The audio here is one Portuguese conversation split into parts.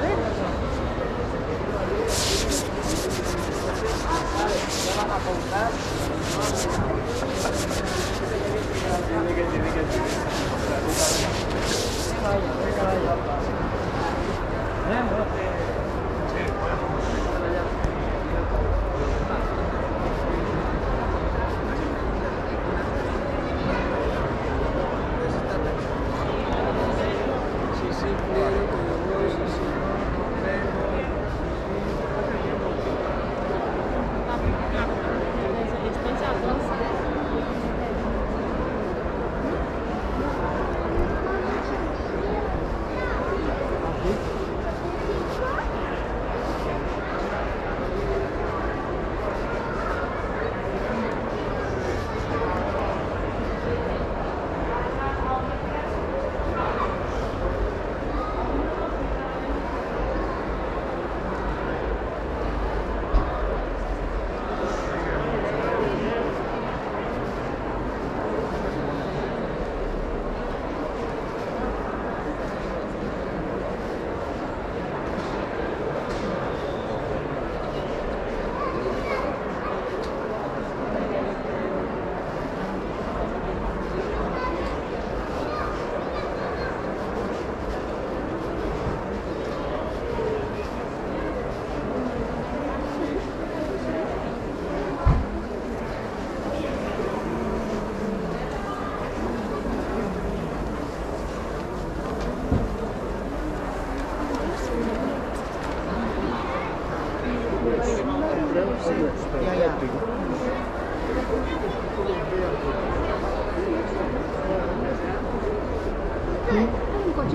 good. Yeah, hum? yeah. Hmm? Koci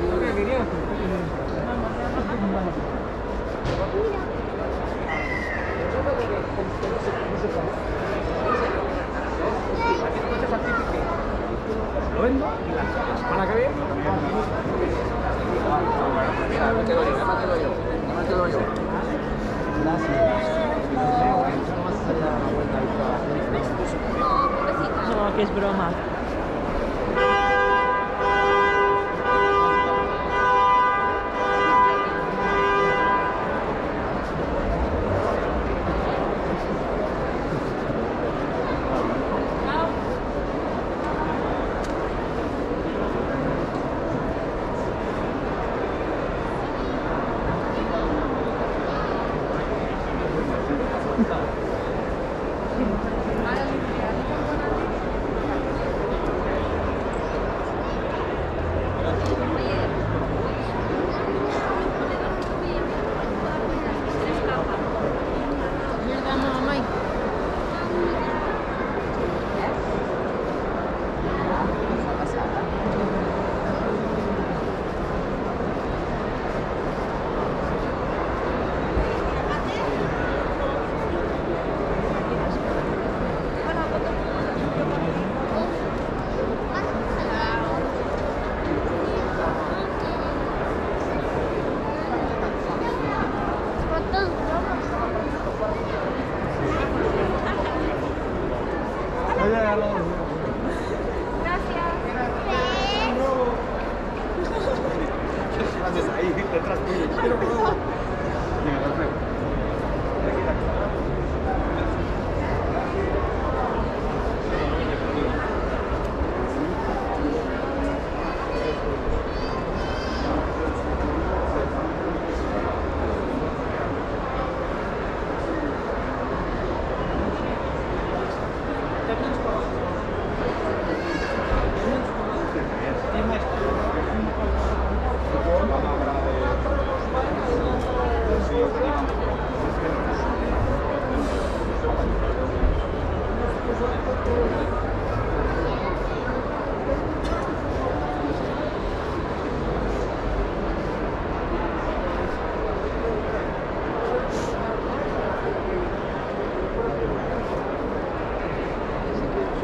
Marques Broma.